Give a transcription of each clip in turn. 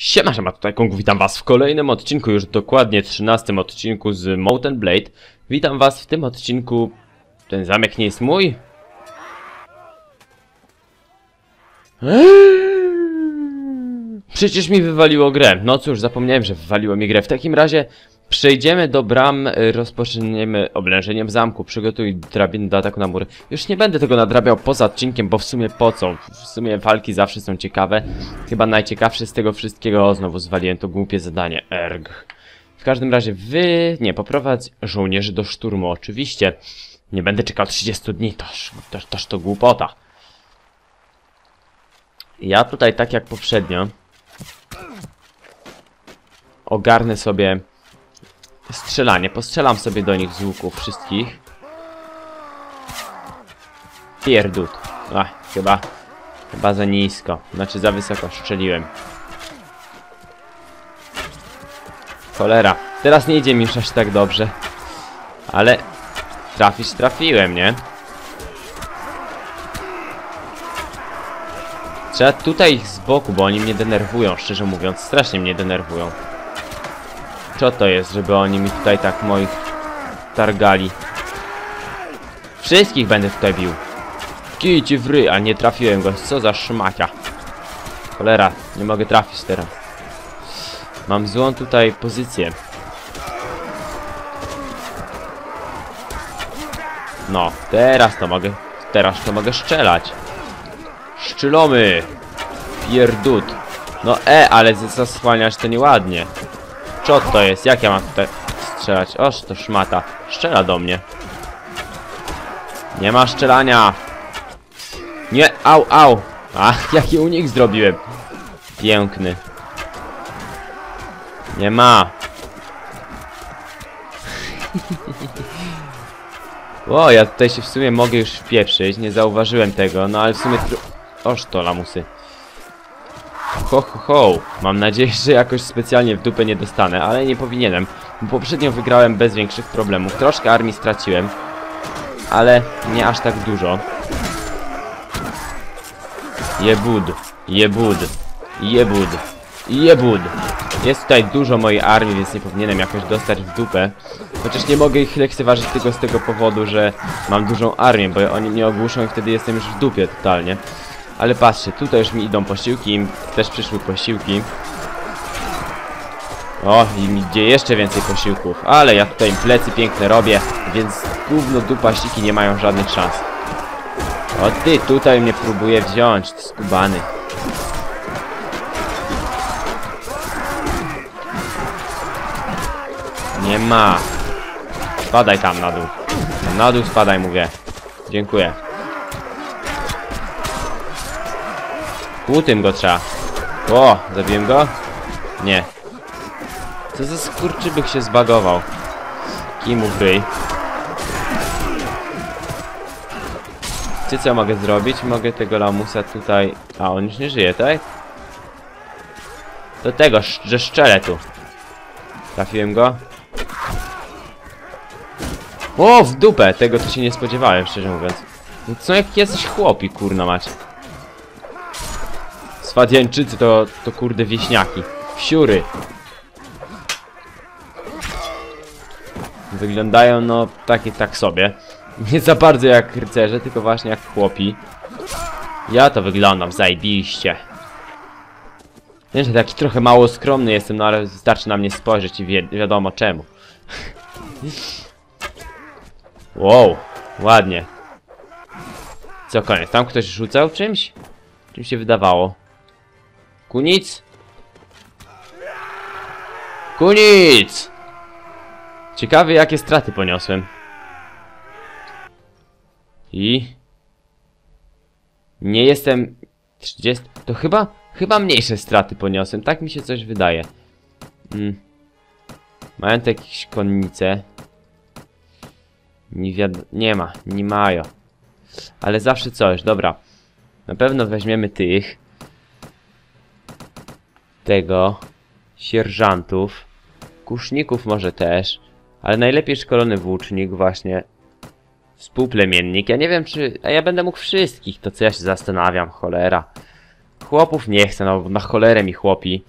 Siema, siema, tutaj Kung, witam was w kolejnym odcinku, już dokładnie 13 odcinku z Mountain Blade. Witam was w tym odcinku... Ten zamek nie jest mój? Przecież mi wywaliło grę. No cóż, zapomniałem, że wywaliło mi grę. W takim razie przejdziemy do bram, y, rozpoczniemy oblężeniem zamku. Przygotuj drabiny do ataku na mury. Już nie będę tego nadrabiał poza odcinkiem, bo w sumie po co? W sumie walki zawsze są ciekawe. Chyba najciekawsze z tego wszystkiego. Znowu zwaliłem to głupie zadanie. Erg. W każdym razie wy... Nie, poprowadź żołnierzy do szturmu. Oczywiście. Nie będę czekał 30 dni. Toż, toż, toż to głupota. Ja tutaj, tak jak poprzednio, ogarnę sobie strzelanie. Postrzelam sobie do nich z łuków wszystkich. Pierdut. Ach, chyba, chyba za nisko. Znaczy za wysoko strzeliłem. Cholera. Teraz nie idzie mi już aż tak dobrze. Ale trafić trafiłem, nie? Trzeba tutaj ich z boku, bo oni mnie denerwują, szczerze mówiąc. Strasznie mnie denerwują. Co to jest, żeby oni mi tutaj tak moich targali? Wszystkich będę tutaj bił. Kijcie w ry, a nie trafiłem go. Co za szmacia. Cholera, nie mogę trafić teraz. Mam złą tutaj pozycję. No, teraz to mogę, teraz to mogę strzelać. Szczylomy! Pierdut. No e, ale z- zasłaniasz to nieładnie. Co to jest? Jak ja mam tutaj strzelać? Oż to szmata. Szczela do mnie. Nie ma szczelania. Nie, au, au. A, jaki unik zrobiłem. Piękny. Nie ma. O, ja tutaj się w sumie mogę już wpieprzyć, nie zauważyłem tego, no ale w sumie... Oż to lamusy. Ho, ho, ho. Mam nadzieję, że jakoś specjalnie w dupę nie dostanę, ale nie powinienem. Bo poprzednio wygrałem bez większych problemów. Troszkę armii straciłem, ale nie aż tak dużo. Jebud, jebud, jebud, jebud. Jest tutaj dużo mojej armii, więc nie powinienem jakoś dostać w dupę. Chociaż nie mogę ich lekceważyć tylko z tego powodu, że mam dużą armię, bo oni mnie ogłuszą i wtedy jestem już w dupie totalnie. Ale patrzcie, tutaj już mi idą posiłki, też przyszły posiłki. O, i mi idzie jeszcze więcej posiłków, ale ja tutaj im plecy piękne robię, więc gówno dupaściki nie mają żadnych szans. O ty, tutaj mnie próbuje wziąć, skubany. Nie ma. Spadaj tam na dół. Na dół spadaj, mówię. Dziękuję. Kłutym go trzeba. O, zabiłem go? Nie. Co za skurczybyk się zbagował. Kim mu w ryj. Czy co mogę zrobić? Mogę tego lamusa tutaj... A, on już nie żyje, tak? Do tego, że szczelę tu. Trafiłem go. O, w dupę! Tego to się nie spodziewałem, szczerze mówiąc. No co jak jacyś chłopi, kurna macie. Swadiańczycy to, to kurde wieśniaki. Wsiury. Wyglądają no tak i tak sobie. Nie za bardzo jak rycerze, tylko właśnie jak chłopi. Ja to wyglądam zajebiście. Wiem, że taki trochę mało skromny jestem, no ale wystarczy na mnie spojrzeć i wi wiadomo czemu. wow, ładnie. Co koniec? Tam ktoś rzucał czymś? Czym się wydawało? Kunic? Kunic! Ciekawy jakie straty poniosłem. I... Nie jestem... 30... To chyba... Chyba mniejsze straty poniosłem, tak mi się coś wydaje. Mm. Mają te jakieś konnice. Nie wiad... Nie ma, nie mają. Ale zawsze coś, dobra. Na pewno weźmiemy tych. Tego. Sierżantów. Kuszników może też. Ale najlepiej szkolony włócznik właśnie. Współplemiennik. Ja nie wiem czy... A ja będę mógł wszystkich, to co ja się zastanawiam, cholera. Chłopów nie chcę, no na cholerę mi chłopi.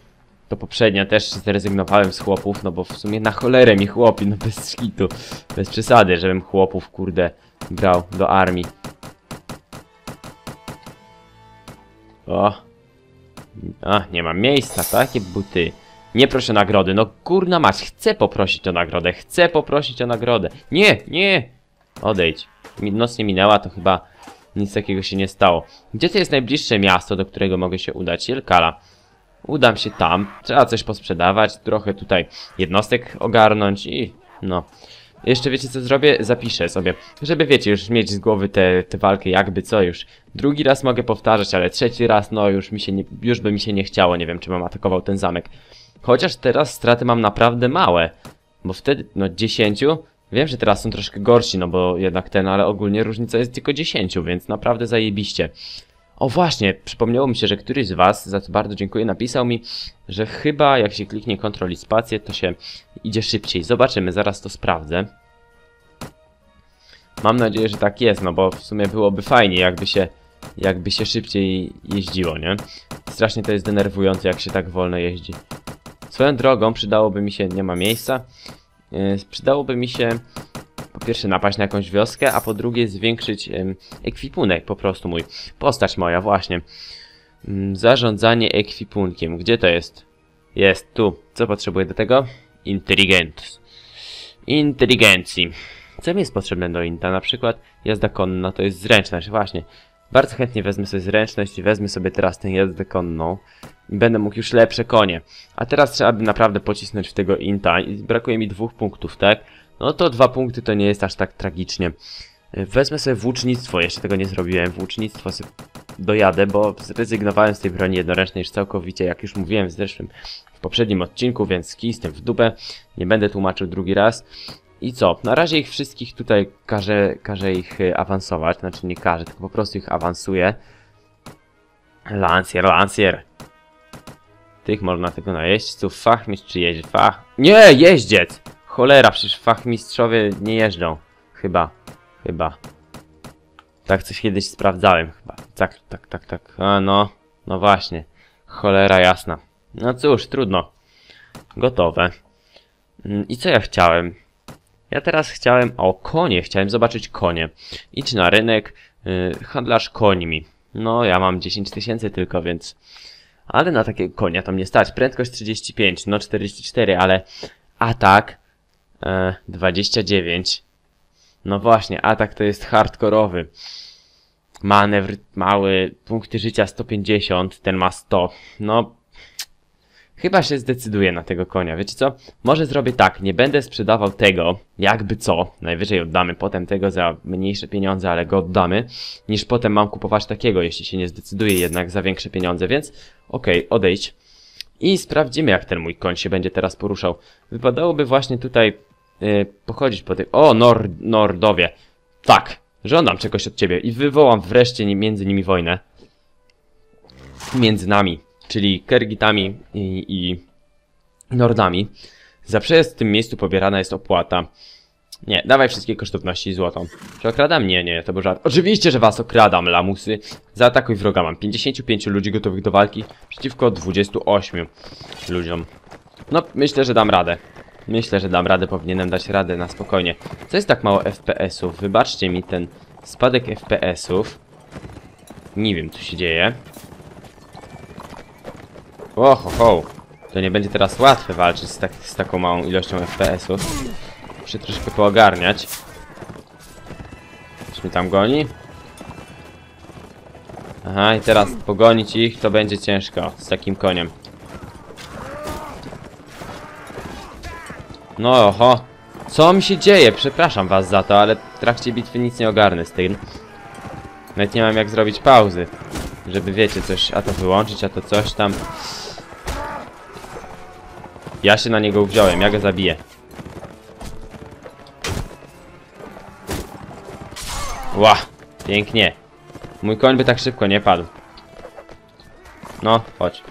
To poprzednio też zrezygnowałem z chłopów, no bo w sumie na cholerę mi chłopi, no bez skitu. Bez przesady, żebym chłopów, kurde, brał do armii. O. A, nie mam miejsca, takie buty. Nie proszę nagrody, no kurna mać, chcę poprosić o nagrodę, chcę poprosić o nagrodę. Nie, nie! Odejdź. Noc nie minęła, to chyba nic takiego się nie stało. Gdzie to jest najbliższe miasto, do którego mogę się udać? Jelkala. Udam się tam, trzeba coś posprzedawać, trochę tutaj jednostek ogarnąć i no. Jeszcze wiecie co zrobię? Zapiszę sobie, żeby wiecie, już mieć z głowy tę te, walkę jakby co już. Drugi raz mogę powtarzać, ale trzeci raz no już mi się nie, już by mi się nie chciało, nie wiem czy bym atakował ten zamek. Chociaż teraz straty mam naprawdę małe, bo wtedy no 10, wiem, że teraz są troszkę gorsi, no bo jednak ten, ale ogólnie różnica jest tylko 10, więc naprawdę zajebiście. O właśnie, przypomniało mi się, że któryś z was, za co bardzo dziękuję, napisał mi, że chyba jak się kliknie Ctrl i spację, to się idzie szybciej. Zobaczymy, zaraz to sprawdzę. Mam nadzieję, że tak jest, no bo w sumie byłoby fajnie, jakby się, jakby się szybciej jeździło, nie? Strasznie to jest denerwujące, jak się tak wolno jeździ. Swoją drogą przydałoby mi się, nie ma miejsca, yy, przydałoby mi się po pierwsze napaść na jakąś wioskę, a po drugie zwiększyć ym, ekwipunek po prostu mój. Postać moja, właśnie. Ym, zarządzanie ekwipunkiem. Gdzie to jest? Jest, tu. Co potrzebuję do tego? Inteligencji. Co mi jest potrzebne do Inta? Na przykład jazda konna to jest zręczność, właśnie. Bardzo chętnie wezmę sobie zręczność i wezmę sobie teraz tę jazdę konną. I będę mógł już lepsze konie. A teraz trzeba by naprawdę pocisnąć w tego Inta i brakuje mi dwóch punktów, tak? No to dwa punkty to nie jest aż tak tragicznie. Wezmę sobie włócznictwo, jeszcze tego nie zrobiłem. Włócznictwo sobie dojadę, bo zrezygnowałem z tej broni jednoręcznej już całkowicie, jak już mówiłem w zeszłym, w poprzednim odcinku, więc kij z tym w dupę. Nie będę tłumaczył drugi raz. I co? Na razie ich wszystkich tutaj każę, każę ich y, awansować, znaczy nie każę, tylko po prostu ich awansuję. Lancier, lancier. Tych można tylko na jeźdźców. Fachmistrz czy jeźdź? Fach... Nie! Jeździec! Cholera, przecież fachmistrzowie nie jeżdżą. Chyba. Chyba. Tak coś kiedyś sprawdzałem chyba. Tak, tak, tak, tak. A no. No właśnie. Cholera jasna. No cóż, trudno. Gotowe. Mm, I co ja chciałem? Ja teraz chciałem... O, konie. Chciałem zobaczyć konie. Idź na rynek. Yy, handlarz końmi. No, ja mam 10 tysięcy tylko, więc... Ale na takie konia to mnie stać. Prędkość 35, no 44, ale atak e, 29. No właśnie, atak to jest hardkorowy. Manewr mały, punkty życia 150, ten ma 100. No, chyba się zdecyduję na tego konia. Wiecie co? Może zrobię tak, nie będę sprzedawał tego, jakby co. Najwyżej oddamy potem tego za mniejsze pieniądze, ale go oddamy. Niż potem mam kupować takiego, jeśli się nie zdecyduję jednak za większe pieniądze, więc okej, okay, odejdź. I sprawdzimy, jak ten mój koń się będzie teraz poruszał. Wypadałoby właśnie tutaj yy, pochodzić po tych... O, Nord Nordowie. Tak, żądam czegoś od ciebie i wywołam wreszcie między nimi wojnę. Między nami, czyli Kergitami i, i Nordami. Za przejazd w tym miejscu pobierana jest opłata. Nie, dawaj wszystkie kosztowności złotą. Czy okradam? Nie, nie, to był żart. Oczywiście, że was okradam, lamusy. Zaatakuj wroga. Mam 55 ludzi gotowych do walki przeciwko 28 ludziom. No, myślę, że dam radę. Myślę, że dam radę, powinienem dać radę na spokojnie. Co jest tak mało FPS-ów? Wybaczcie mi ten spadek FPS-ów. Nie wiem, co się dzieje. Oho, ho. To nie będzie teraz łatwe walczyć z, tak, z taką małą ilością FPS-ów. Muszę troszkę poogarniać. Czy mnie tam goni? Aha, i teraz pogonić ich to będzie ciężko z takim koniem. No oho. Co mi się dzieje? Przepraszam was za to, ale w trakcie bitwy nic nie ogarnę z tym. Nawet nie mam jak zrobić pauzy. Żeby wiecie coś, a to wyłączyć, a to coś tam. Ja się na niego wziąłem, ja go zabiję. Ła, pięknie. Mój koń by tak szybko nie padł. No, chodź.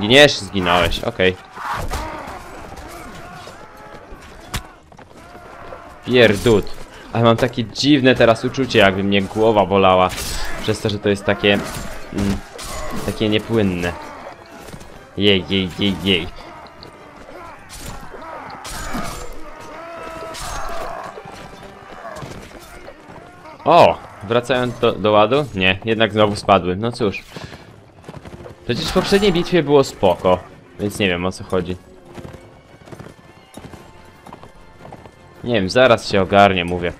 Giniesz? Zginąłeś, okej. Pierdut. Ale mam takie dziwne teraz uczucie, jakby mnie głowa bolała. Przez to, że to jest takie... Mm, takie niepłynne. Jej, jej, jej, jej. O! Wracają do, do ładu? Nie, jednak znowu spadły. No cóż. Przecież w poprzedniej bitwie było spoko. Więc nie wiem o co chodzi. Nie wiem, zaraz się ogarnie, mówię.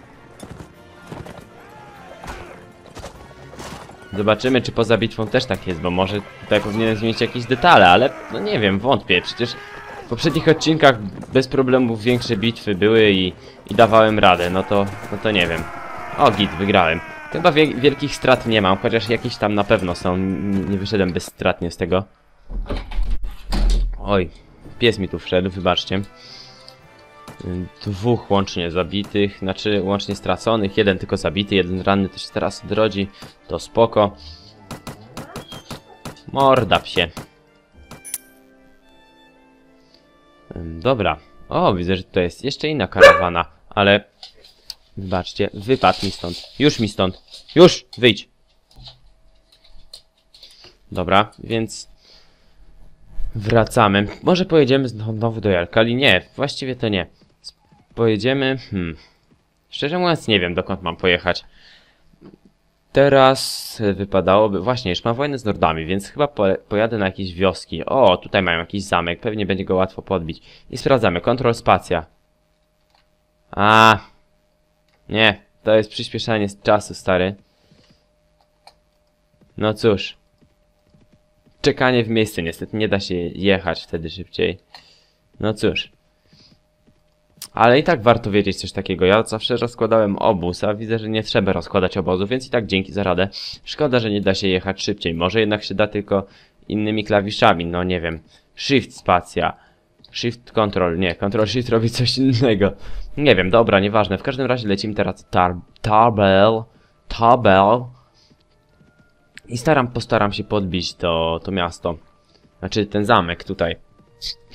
Zobaczymy, czy poza bitwą też tak jest, bo może tutaj powinienem zmienić jakieś detale, ale no nie wiem, wątpię. Przecież w poprzednich odcinkach bez problemów większe bitwy były i, i dawałem radę, no to, no to nie wiem. O, git, wygrałem. Chyba wie wielkich strat nie mam, chociaż jakieś tam na pewno są. N nie wyszedłem bezstratnie z tego. Oj, pies mi tu wszedł, wybaczcie. Dwóch łącznie zabitych, znaczy łącznie straconych, jeden tylko zabity, jeden ranny też teraz drodzi, to spoko. Morda psie. Dobra. O, widzę, że to jest jeszcze inna karawana, ale... Wybaczcie, wypadł mi stąd. Już mi stąd. Już! Wyjdź! Dobra, więc... Wracamy. Może pojedziemy znowu do Jalkali? Nie, właściwie to nie. Pojedziemy... Hmm. Szczerze mówiąc nie wiem dokąd mam pojechać. Teraz wypadałoby... Właśnie, już mam wojnę z Nordami, więc chyba po, pojadę na jakieś wioski. O, tutaj mają jakiś zamek, pewnie będzie go łatwo podbić. I sprawdzamy, kontrol spacja. A, Nie, to jest przyspieszanie czasu, stary. No cóż. Czekanie w miejscu, niestety nie da się jechać wtedy szybciej. No cóż. Ale i tak warto wiedzieć coś takiego. Ja zawsze rozkładałem obóz, a widzę, że nie trzeba rozkładać obozu, więc i tak dzięki za radę. Szkoda, że nie da się jechać szybciej. Może jednak się da tylko innymi klawiszami, no nie wiem. Shift spacja. Shift control, nie, control shift robi coś innego. Nie wiem, dobra, nieważne. W każdym razie lecimy teraz tar tabel. Tabel. I staram, postaram się podbić to, to miasto. Znaczy ten zamek tutaj.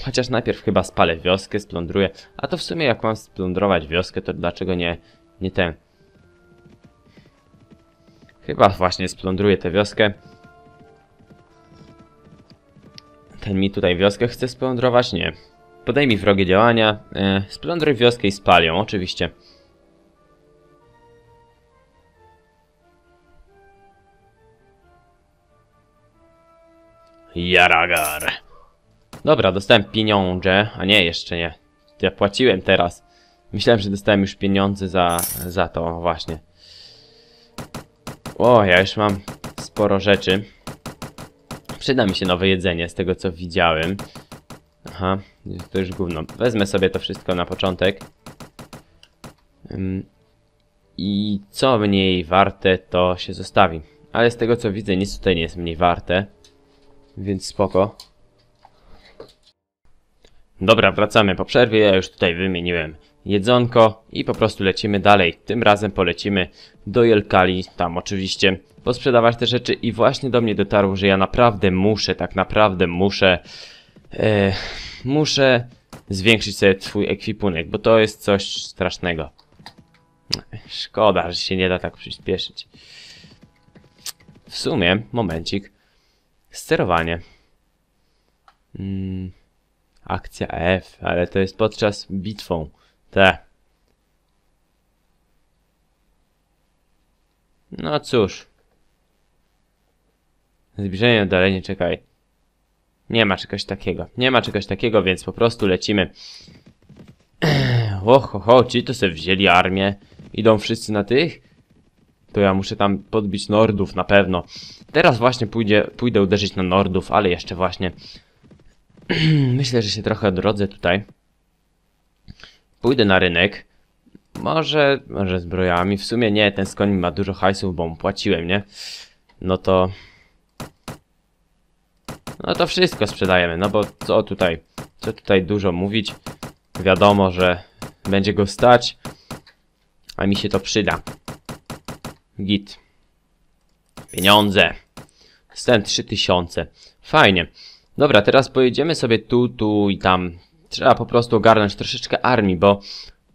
Chociaż najpierw chyba spalę wioskę, splądruję. A to w sumie jak mam splądrować wioskę, to dlaczego nie, nie ten? Chyba właśnie splądruję tę wioskę. Ten mi tutaj wioskę chce splądrować? Nie. Podejmij wrogie działania. E, splądruj wioskę i spal ją, oczywiście. Jaragar. Dobra, dostałem pieniądze, a nie, jeszcze nie. Ja płaciłem teraz. Myślałem, że dostałem już pieniądze za, za to, właśnie. O, ja już mam sporo rzeczy. Przyda mi się nowe jedzenie, z tego co widziałem. Aha, to już gówno. Wezmę sobie to wszystko na początek. I co mniej warte, to się zostawi. Ale z tego co widzę, nic tutaj nie jest mniej warte. Więc spoko. Dobra, wracamy po przerwie. Ja już tutaj wymieniłem jedzonko i po prostu lecimy dalej. Tym razem polecimy do Jelkali, tam oczywiście posprzedawać te rzeczy i właśnie do mnie dotarło, że ja naprawdę muszę, tak naprawdę muszę, e, muszę zwiększyć sobie swój ekwipunek, bo to jest coś strasznego. Szkoda, że się nie da tak przyspieszyć. W sumie, momencik. Sterowanie. Mm, akcja F, ale to jest podczas bitwą. Te. No cóż. Zbliżenie, oddalenie, czekaj. Nie ma czegoś takiego. Nie ma czegoś takiego, więc po prostu lecimy. Oho, ho, ci to sobie wzięli armię. Idą wszyscy na tych? To ja muszę tam podbić Nordów na pewno. Teraz właśnie pójdzie, pójdę uderzyć na Nordów, ale jeszcze właśnie... Myślę, że się trochę odrodzę tutaj. Pójdę na rynek. Może, może zbrojami. W sumie nie, ten z końmi ma dużo hajsów, bo mu płaciłem, nie? No to... No to wszystko sprzedajemy, no bo co tutaj, co tutaj dużo mówić. Wiadomo, że będzie go stać, a mi się to przyda. Git. Pieniądze. Dostałem 3000. Fajnie. Dobra, teraz pojedziemy sobie tu, tu i tam. Trzeba po prostu ogarnąć troszeczkę armii, bo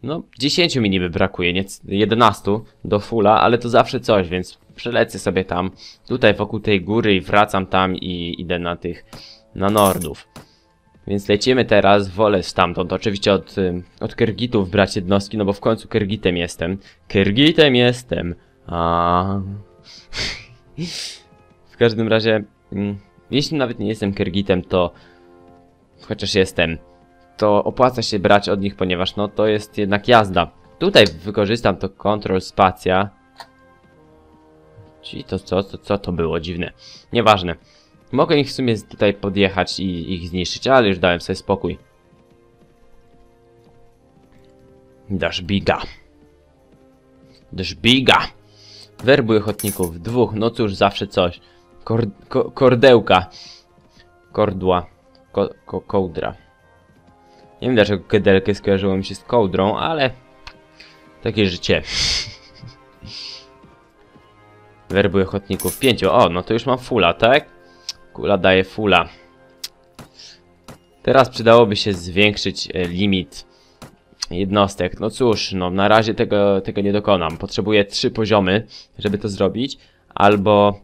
no 10 mi niby brakuje, nie 11 do fulla, ale to zawsze coś, więc przelecę sobie tam, tutaj wokół tej góry i wracam tam i idę na tych, na Nordów. Więc lecimy teraz, wolę stamtąd, oczywiście od, od Kergitów brać jednostki, no bo w końcu Kergitem jestem. Kergitem jestem. A. w każdym razie, mm, jeśli nawet nie jestem Kergitem, to chociaż jestem, to opłaca się brać od nich, ponieważ no to jest jednak jazda. Tutaj wykorzystam to Control Spacja. Czyli to co, co, co to było dziwne. Nieważne. Mogę ich w sumie tutaj podjechać i ich zniszczyć, ale już dałem sobie spokój. Dasz biga. Dasz biga. Werbuj ochotników. Dwóch. No cóż, zawsze coś. Kor ko kordełka. Kordła. Ko ko kołdra. Nie wiem dlaczego kedelkę skojarzyło mi się z kołdrą, ale... Takie życie. Werbuj ochotników. Pięciu. O, no to już mam fula, tak? Kula daje fula. Teraz przydałoby się zwiększyć e, limit jednostek. No cóż, no na razie tego, tego nie dokonam. Potrzebuję trzy poziomy, żeby to zrobić. Albo...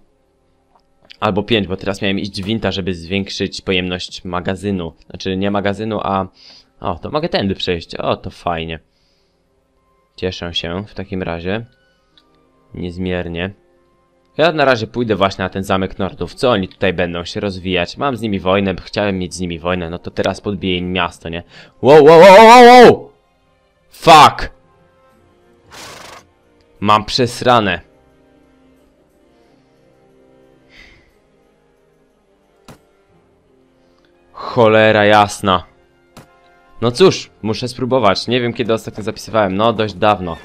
Albo pięć, bo teraz miałem iść winta, żeby zwiększyć pojemność magazynu. Znaczy nie magazynu, a... O, to mogę tędy przejść. O, to fajnie. Cieszę się w takim razie. Niezmiernie. Ja na razie pójdę właśnie na ten zamek Nordów. Co oni tutaj będą się rozwijać? Mam z nimi wojnę, chciałem mieć z nimi wojnę, no to teraz podbiję im miasto, nie? Wow, wow, wow, wow, wow! Fuck! Mam przesrane. Cholera jasna. No cóż, muszę spróbować. Nie wiem kiedy ostatnio zapisywałem. No, dość dawno.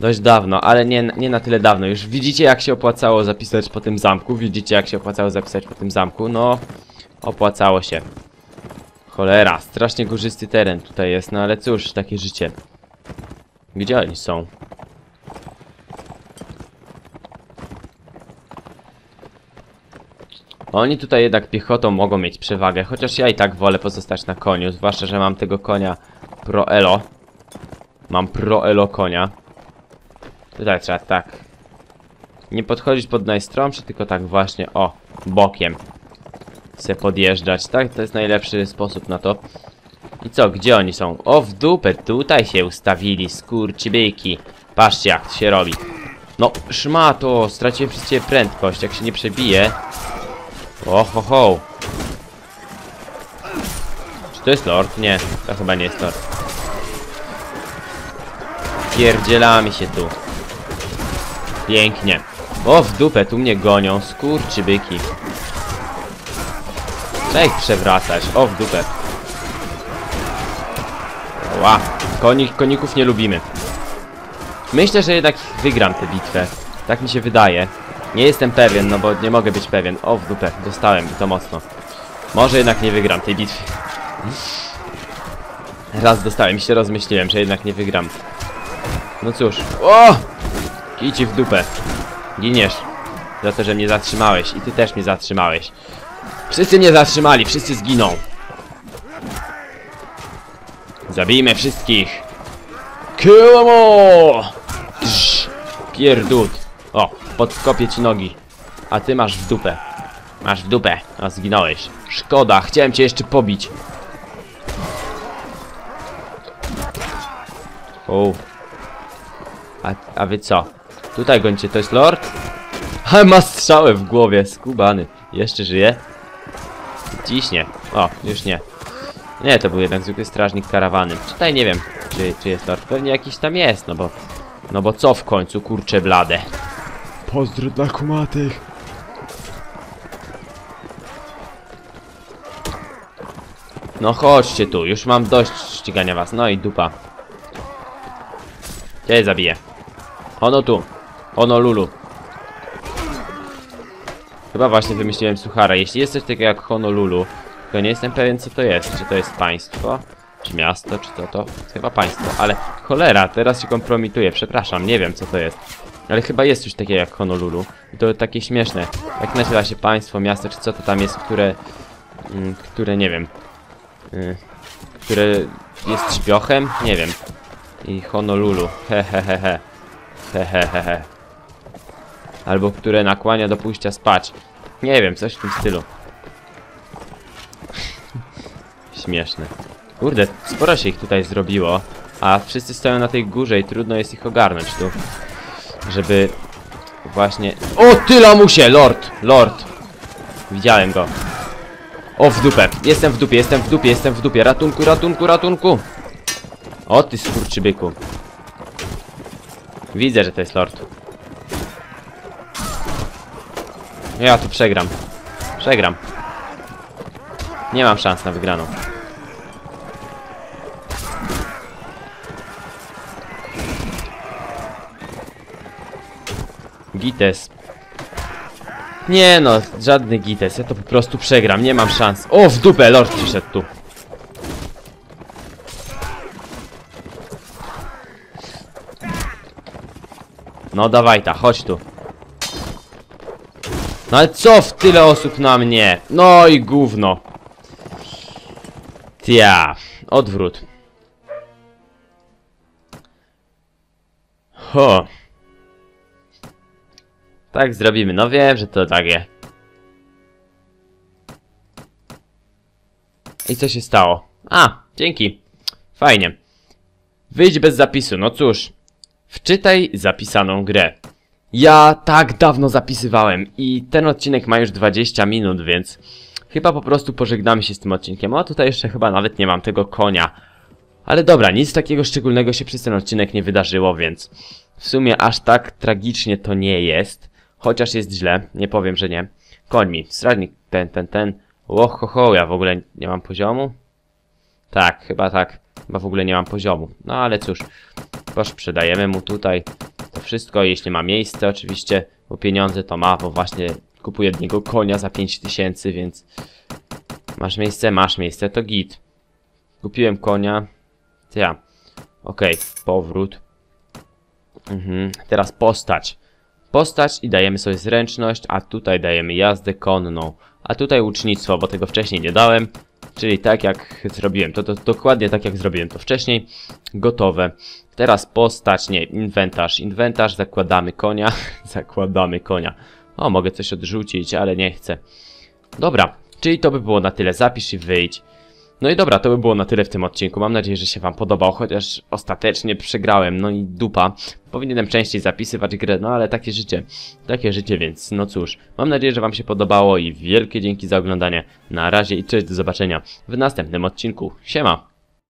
Dość dawno, ale nie, nie na tyle dawno. Już widzicie jak się opłacało zapisać po tym zamku. Widzicie jak się opłacało zapisać po tym zamku. No, opłacało się. Cholera, strasznie górzysty teren tutaj jest, no ale cóż, takie życie. Gdzie oni są? Oni tutaj jednak piechotą mogą mieć przewagę, chociaż ja i tak wolę pozostać na koniu, zwłaszcza, że mam tego konia Pro Elo. Mam Pro Elo konia. Tutaj trzeba tak. Nie podchodzić pod najstromszy, tylko tak właśnie, o, bokiem. Se podjeżdżać, tak? To jest najlepszy sposób na to. I co, gdzie oni są? O, w dupę, tutaj się ustawili, skurczybyki. Patrzcie, jak to się robi. No, szmato, straciłem przez ciebie prędkość, jak się nie przebije. O, ho, ho. Czy to jest lord? Nie, to chyba nie jest lord. Pierdzielamy się tu. Pięknie. O, w dupę, tu mnie gonią, skurczybyki. Trzeba ich przewracać, o, w dupę. Ła, Koni, koników nie lubimy. Myślę, że jednak wygram tę bitwę. Tak mi się wydaje. Nie jestem pewien, no bo nie mogę być pewien. O, w dupę, dostałem i to mocno. Może jednak nie wygram tej bitwy. Raz dostałem i się rozmyśliłem, że jednak nie wygram. No cóż. O! Ci w dupę. Giniesz. Za to, że mnie zatrzymałeś. I ty też mnie zatrzymałeś. Wszyscy mnie zatrzymali, wszyscy zginą. Zabijmy wszystkich. Kill them all! Pierdut. O, podkopię ci nogi. A ty masz w dupę. Masz w dupę. A zginąłeś. Szkoda, chciałem cię jeszcze pobić. O. A, a wy co? Tutaj gońcie, to jest lord? A ma strzałę w głowie, skubany. Jeszcze żyje? Ciśnie. O, już nie. Nie, to był jednak zwykły strażnik karawany. Tutaj nie wiem, czy, czy jest lord. Pewnie jakiś tam jest, no bo... No bo co w końcu, kurcze blade? Pozdro dla kumatych. No chodźcie tu, już mam dość ścigania was. No i dupa. Cię zabiję. Ono tu. Ono Lulu. Chyba właśnie wymyśliłem suchara. Jeśli jest coś takiego jak Honolulu, to nie jestem pewien co to jest. Czy to jest państwo, czy miasto, czy to to? Chyba państwo, ale cholera, teraz się kompromituję. Przepraszam, nie wiem co to jest. Ale chyba jest coś takiego jak Honolulu. I to takie śmieszne. Jak nazywa się państwo, miasto, czy co to tam jest, które... Mm, które nie wiem. Y, które jest śpiochem? Nie wiem. I Honolulu. Hehehehe. Hehehehe. Albo które nakłania do pójścia spać. Nie wiem, coś w tym stylu. Śmieszne. Kurde, sporo się ich tutaj zrobiło, a wszyscy stoją na tej górze i trudno jest ich ogarnąć tu. Żeby właśnie... O, ty lamusie! Lord! Lord! Widziałem go. O, w dupę. Jestem w dupie, jestem w dupie, jestem w dupie. Ratunku, ratunku, ratunku! O, ty skurczybyku. Widzę, że to jest lord. Ja tu przegram. Przegram. Nie mam szans na wygraną. Gites. Nie no, żadny Gites, ja to po prostu przegram, nie mam szans. O, w dupę, Lord przyszedł tu. No dawaj ta, chodź tu. No ale co w tyle osób na mnie? No i gówno. Tia, odwrót. Ho. Tak zrobimy, no wiem, że to takie. I co się stało? A, dzięki. Fajnie. Wyjdź bez zapisu, no cóż. Wczytaj zapisaną grę. Ja tak dawno zapisywałem i ten odcinek ma już 20 minut, więc chyba po prostu pożegnamy się z tym odcinkiem. A tutaj jeszcze chyba nawet nie mam tego konia. Ale dobra, nic takiego szczególnego się przez ten odcinek nie wydarzyło, więc w sumie aż tak tragicznie to nie jest. Chociaż jest źle, nie powiem, że nie. Koń mi, stradnik ten, ten, ten. Łohoho, ja w ogóle nie mam poziomu? Tak, chyba tak. Chyba w ogóle nie mam poziomu. No ale cóż, sprzedajemy mu tutaj to wszystko, jeśli ma miejsce oczywiście, bo pieniądze to ma, bo właśnie kupuję od niego konia za 5000, więc masz miejsce, masz miejsce, to git. Kupiłem konia, ja. Okej, powrót. Mhm, teraz postać. Postać i dajemy sobie zręczność, a tutaj dajemy jazdę konną. A tutaj łucznictwo, bo tego wcześniej nie dałem. Czyli tak jak zrobiłem, to, to dokładnie tak jak zrobiłem to wcześniej. Gotowe. Teraz postać, nie, inwentarz. Inwentarz, zakładamy konia. zakładamy konia. O, mogę coś odrzucić, ale nie chcę. Dobra, czyli to by było na tyle. Zapisz i wyjdź. No i dobra, to by było na tyle w tym odcinku. Mam nadzieję, że się wam podobał, chociaż ostatecznie przegrałem. No i dupa. Powinienem częściej zapisywać grę, no ale takie życie. Takie życie, więc no cóż. Mam nadzieję, że wam się podobało i wielkie dzięki za oglądanie. Na razie i cześć, do zobaczenia w następnym odcinku. Siema!